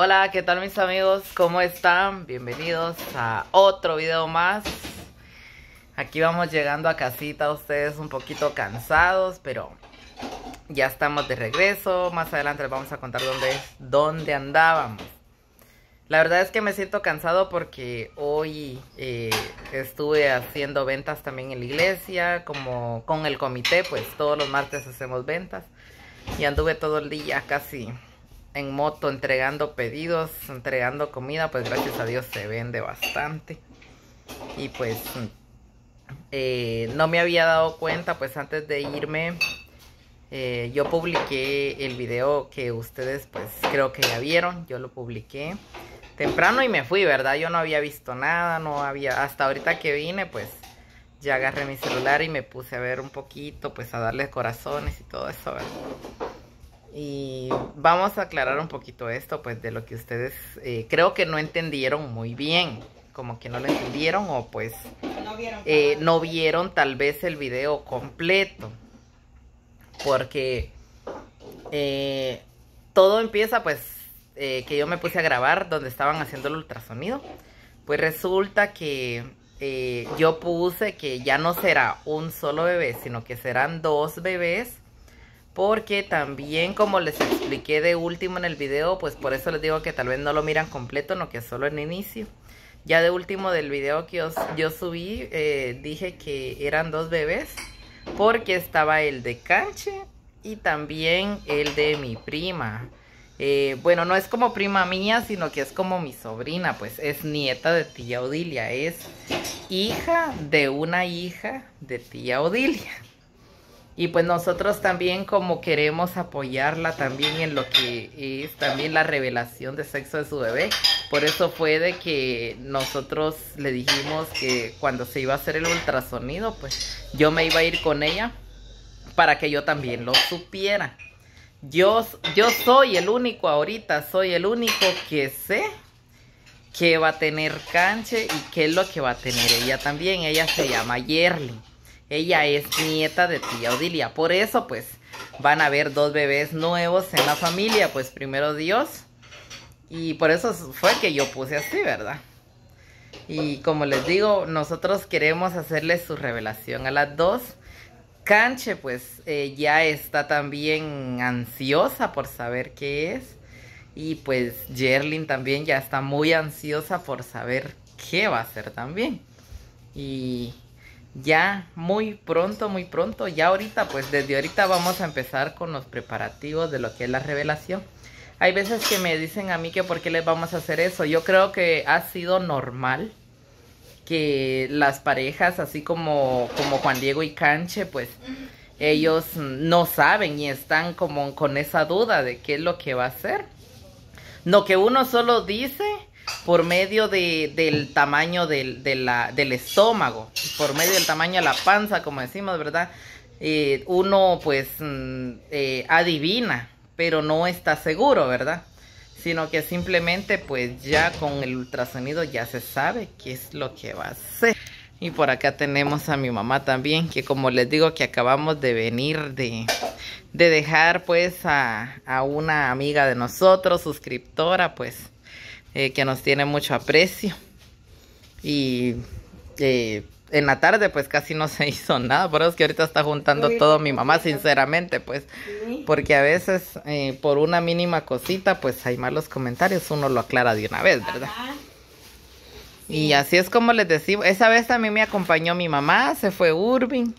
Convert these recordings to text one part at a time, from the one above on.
Hola, ¿qué tal mis amigos? ¿Cómo están? Bienvenidos a otro video más. Aquí vamos llegando a casita, ustedes un poquito cansados, pero ya estamos de regreso. Más adelante les vamos a contar dónde, dónde andábamos. La verdad es que me siento cansado porque hoy eh, estuve haciendo ventas también en la iglesia, como con el comité, pues todos los martes hacemos ventas. Y anduve todo el día casi en moto entregando pedidos, entregando comida, pues gracias a Dios se vende bastante. Y pues eh, no me había dado cuenta, pues antes de irme, eh, yo publiqué el video que ustedes pues creo que ya vieron, yo lo publiqué temprano y me fui, ¿verdad? Yo no había visto nada, no había, hasta ahorita que vine pues ya agarré mi celular y me puse a ver un poquito, pues a darle corazones y todo eso, ¿verdad? Y vamos a aclarar un poquito esto, pues de lo que ustedes eh, creo que no entendieron muy bien. Como que no lo entendieron o pues no vieron, eh, no vieron tal vez el video completo. Porque eh, todo empieza pues que yo me puse a grabar donde estaban haciendo el ultrasonido. Pues resulta que yo puse que ya no será un solo bebé, sino que serán dos bebés porque también como les expliqué de último en el video, pues por eso les digo que tal vez no lo miran completo, no que solo en inicio. Ya de último del video que yo, subí, eh, dije que eran dos bebés, porque estaba el de Canche y también el de mi prima. Eh, bueno, no es como prima mía, sino que es como mi sobrina, pues es nieta de tía Odilia, es hija de una hija de tía Odilia. Y pues nosotros también como queremos apoyarla también en lo que es también la revelación de sexo de su bebé. Por eso fue de que nosotros le dijimos que cuando se iba a hacer el ultrasonido, pues yo me iba a ir con ella para que yo también lo supiera. Yo, yo soy el único ahorita, soy el único que sé que va a tener canche y qué es lo que va a tener ella también. Ella se llama Yerlin. Ella es nieta de tía Odilia. Por eso, pues, van a haber dos bebés nuevos en la familia. Pues, primero Dios. Y por eso fue que yo puse así, ¿verdad? Y como les digo, nosotros queremos hacerle su revelación a las dos. Canche, pues, eh, ya está también ansiosa por saber qué es. Y pues, Jerlin también ya está muy ansiosa por saber qué va a hacer también. Y ya muy pronto, muy pronto, ya ahorita, pues desde ahorita vamos a empezar con los preparativos de lo que es la revelación. Hay veces que me dicen a mí que por qué les vamos a hacer eso. Yo creo que ha sido normal que las parejas, así como, como Juan Diego y Canche, pues ellos no saben y están como con esa duda de qué es lo que va a hacer. No que uno solo dice por medio de, del tamaño del, del estómago, por medio del tamaño de la panza, como decimos, ¿verdad? Eh, uno pues mm, eh, adivina, pero no está seguro, ¿verdad? Sino que simplemente pues ya con el ultrasonido ya se sabe qué es lo que va a hacer. Y por acá tenemos a mi mamá también, que como les digo que acabamos de venir de, de dejar pues a, a una amiga de nosotros, suscriptora, pues eh, que nos tiene mucho aprecio. Y eh, en la tarde pues casi no se hizo nada, por eso es que ahorita está juntando todo mi mamá, sinceramente, pues, porque a veces eh, por una mínima cosita pues hay malos comentarios, uno lo aclara de una vez, ¿verdad? Y así es como les decimos, esa vez también me acompañó mi mamá, se fue Urbin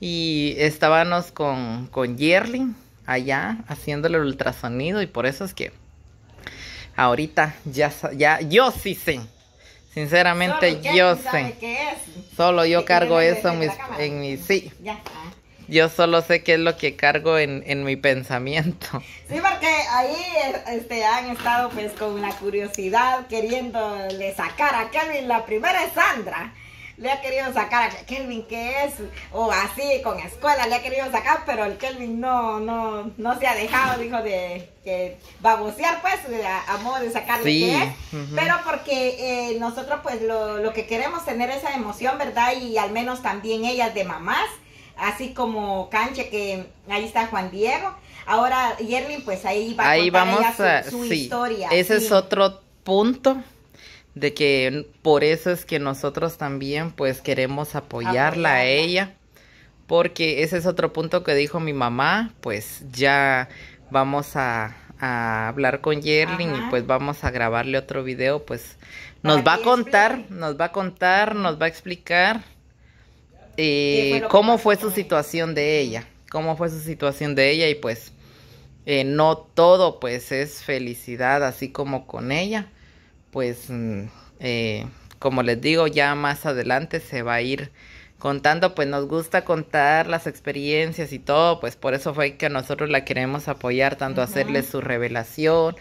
y estábamos con, con Yerlin allá haciéndole el ultrasonido y por eso es que ahorita ya, ya yo sí sé. Sinceramente yo sé. Solo yo cargo eso en, mis, en mi sí. Ah. Yo solo sé qué es lo que cargo en, en mi pensamiento. Sí, porque ahí este, han estado pues con la curiosidad queriéndole sacar a Kevin. La primera es Sandra le ha querido sacar a Kelvin que es, o así con escuela le ha querido sacar, pero el Kelvin no, no, no se ha dejado, dijo, de que babosear, pues, a, modo de sacarle que es, pero porque eh, nosotros, pues, lo, lo que queremos tener esa emoción, ¿verdad? Y al menos también ellas de mamás, así como Canche, que ahí está Juan Diego, Ahora, Yerlin, pues ahí va a Ahí contar vamos ella a... su, su sí, historia. ese sí. es otro punto de que por eso es que nosotros también pues queremos apoyarla a ella porque ese es otro punto que dijo mi mamá pues ya vamos a, a hablar con Yerlin y pues vamos a grabarle otro video pues nos va a contar explique. nos va a contar nos va a explicar eh, ¿Qué fue lo que cómo fue su situación de ella cómo fue su situación de ella y pues eh, no todo pues es felicidad así como con ella pues mm, eh, como les digo ya más adelante se va a ir contando pues nos gusta contar las experiencias y todo pues por eso fue que nosotros la queremos apoyar tanto hacerle su revelación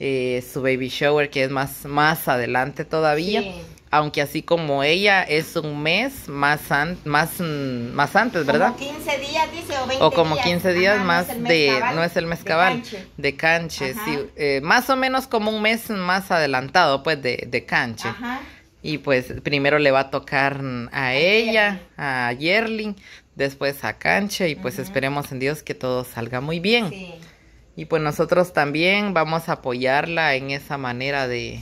eh, su baby shower que es más más adelante todavía Sí. Aunque así como ella es un mes más an- más mm, más antes verdad Como 15 días, dice, o 20 o como días. 15 días Ajá, más de cabal, no es el mes de cabal canche. de canche sí eh, más o menos como un mes más adelantado pues de, de canche Ajá. y pues primero le va a tocar a ella a Yerling después a canche y pues esperemos en Dios que todo salga muy bien Sí. y pues nosotros también vamos a apoyarla en esa manera de,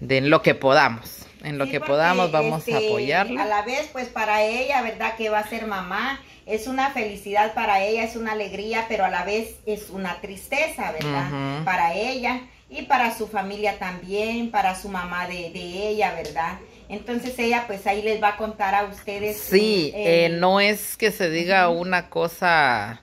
de en lo que podamos en lo Sí, que podamos vamos a este, apoyarla A la vez, pues para ella, ¿verdad? Que va a ser mamá, es una felicidad para ella, es una alegría, pero a la vez es una tristeza, ¿verdad? Para ella y para su familia también, para su mamá de, de ella, ¿verdad? Entonces ella, pues ahí les va a contar a ustedes. Sí, eh, eh, no es que se diga una cosa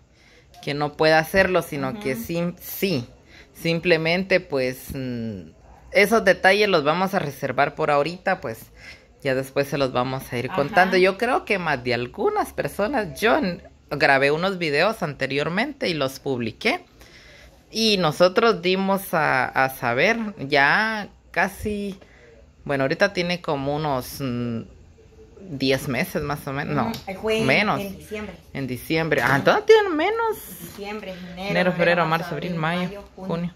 que no pueda hacerlo, sino que sí, sí, simplemente pues mm, esos detalles los vamos a reservar por ahorita, pues ya después se los vamos a ir Ajá. contando. Yo creo que más de algunas personas, yo grabé unos videos anteriormente y los publiqué y nosotros dimos a, a saber ya casi, bueno, ahorita tiene como unos mm, 10 meses más o menos, no, menos. En diciembre. En diciembre. Ah, entonces tiene menos. Diciembre, enero, Enero, febrero, marzo, abril, mayo, junio.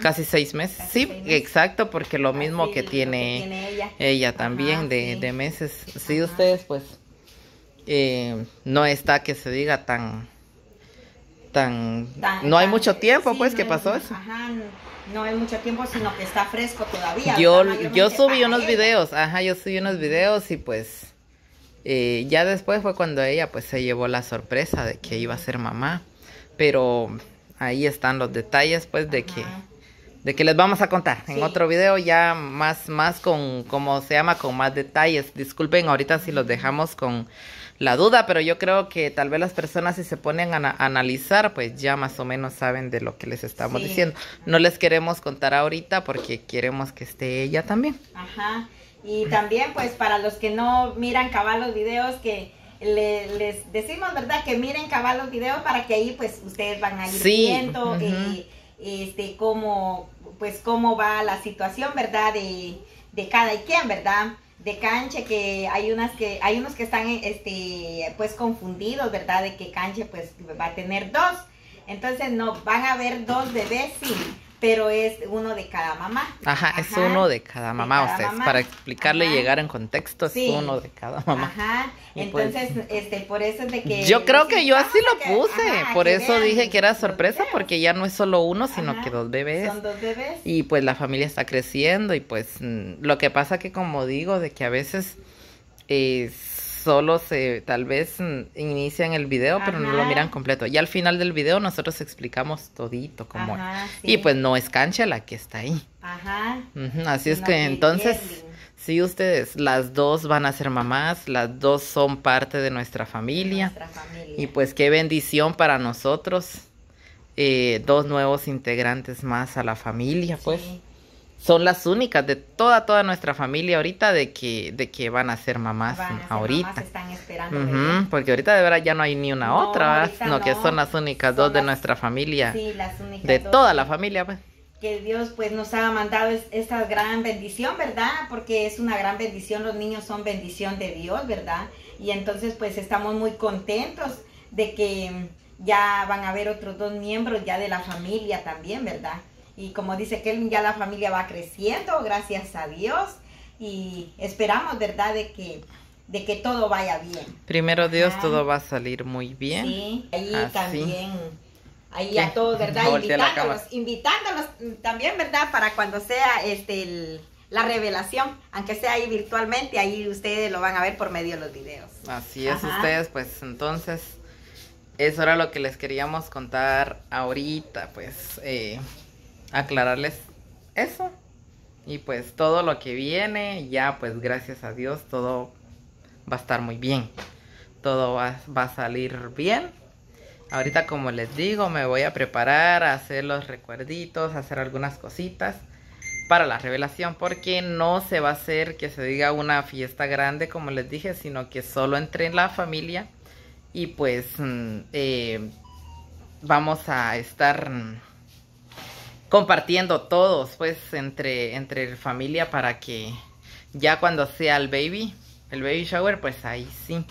Casi seis meses. Casi sí, seis meses. exacto, porque lo mismo Así que tiene, tiene ella. ella también Ajá, de, sí. de meses. Sí, Ajá. ustedes pues eh, no está que se diga tan... tan Tan- no hay mucho tiempo sí, pues no que pasó eso. Ajá, no hay mucho tiempo, sino que está fresco todavía. Yo, yo subí unos ella. videos, ajá, yo subí unos videos y pues eh, ya después fue cuando ella pues se llevó la sorpresa de que iba a ser mamá, pero ahí están los detalles pues de que. De que les vamos a contar en otro video ya más más con como se llama con más detalles. Disculpen ahorita si los dejamos con la duda, pero yo creo que tal vez las personas si se ponen a ana- analizar, pues ya más o menos saben de lo que les estamos Sí. diciendo. No les queremos contar ahorita porque queremos que esté ella también. Ajá. Y también, pues, para los que no miran cabal los videos, que le- les decimos, ¿verdad? Que miren cabal los videos para que ahí, pues, ustedes van a ir Sí, viendo eh, este, cómo, pues, cómo va la situación, ¿verdad? De, de cada y quien, ¿verdad? De canche, que hay unas que, hay unos que están, este, pues, confundidos, ¿verdad? De que canche, pues, va a tener dos. Entonces, no, van a haber dos bebés, sí, pero es uno de cada mamá. Ajá, es uno de cada de mamá, cada ustedes. mamá. Para explicarle y llegar en contexto, es Sí. uno de cada mamá. Ajá, Y pues- entonces, este, por eso es de que... Yo creo que yo así lo que- puse, ajá, por eso vean dije que era sorpresa, porque ya no es solo uno, sino Ajá, que dos bebés. Son dos bebés. Y pues la familia está creciendo y pues mm, lo que pasa que como digo, de que a veces eh, solo se tal vez mm, inician el video, pero no lo miran completo. Y al final del video nosotros explicamos todito como es. Y pues no es cancha la que está ahí. Ajá. Así es que entonces, Yerlin. sí, ustedes, las dos van a ser mamás, las dos son parte de nuestra familia. Nuestra familia. Y pues qué bendición para nosotros, eh, dos nuevos integrantes más a la familia, pues. Sí. Son las únicas de toda, toda nuestra familia ahorita de que, de que van a ser mamás Van a ser ahorita. mamás, están esperando Ujú, bebé. porque ahorita de verdad ya no hay ni una No, otra, sino que no. son las únicas Son dos de nuestra familia, Sí, las únicas de dos toda que- la familia, pues. que Dios pues nos ha mandado es- esta gran bendición, ¿verdad? Porque es una gran bendición, los niños son bendición de Dios, ¿verdad? Y entonces pues estamos muy contentos de que ya van a haber otros dos miembros ya de la familia también, ¿verdad? Y como dice Kelvin, ya la familia va creciendo, gracias a Dios, y esperamos, ¿verdad? De que, de que todo vaya bien. Primero Dios, Ajá. todo va a salir muy bien. Sí, ahí Así. también ahí a todos, ¿verdad? No, invitándolos, invitándolos también, ¿verdad? Para cuando sea este el- la revelación, aunque sea ahí virtualmente, ahí ustedes lo van a ver por medio de los videos. Así es, Ajá. ustedes, pues entonces, eso era lo que les queríamos contar ahorita, pues, eh, aclararles eso. Y pues todo lo que viene, ya pues gracias a Dios, todo va a estar muy bien. Todo va, va a salir bien. Ahorita, como les digo, me voy a preparar a hacer los recuerditos, a hacer algunas cositas para la revelación, porque no se va a hacer que se diga una fiesta grande, como les dije, sino que solo entre la familia y pues mm, eh, vamos a estar mm, compartiendo todos, pues entre entre familia para que ya cuando sea el baby, el baby shower, pues ahí sí.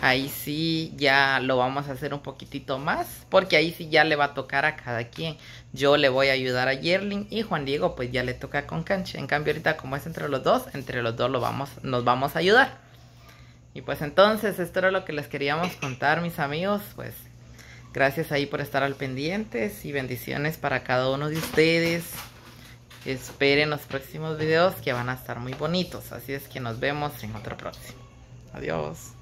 Ahí sí ya lo vamos a hacer un poquitito más, porque ahí sí ya le va a tocar a cada quien. Yo le voy a ayudar a Yerling y Juan Diego pues ya le toca con cancha. En cambio ahorita como es entre los dos, entre los dos lo vamos, nos vamos a ayudar. Y pues entonces esto era lo que les queríamos contar mis amigos, pues gracias ahí por estar al pendientes y bendiciones para cada uno de ustedes. Esperen los próximos videos que van a estar muy bonitos, así es que nos vemos en otro próximo. Adiós.